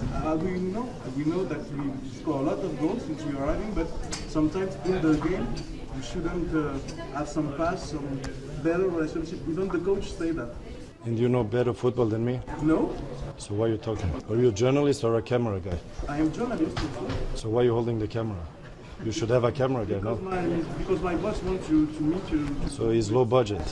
Uh, we know we know that we score a lot of goals since we are arriving, but sometimes in the game we shouldn't uh, have some pass, some better relationship. Even the coach say that. And you know better football than me? No, So why are you talking? Are you a journalist or a camera guy? I am journalist. also. So why are you holding the camera? You should have a camera guy, Because no? my because my boss wants you to meet you. So he's low budget.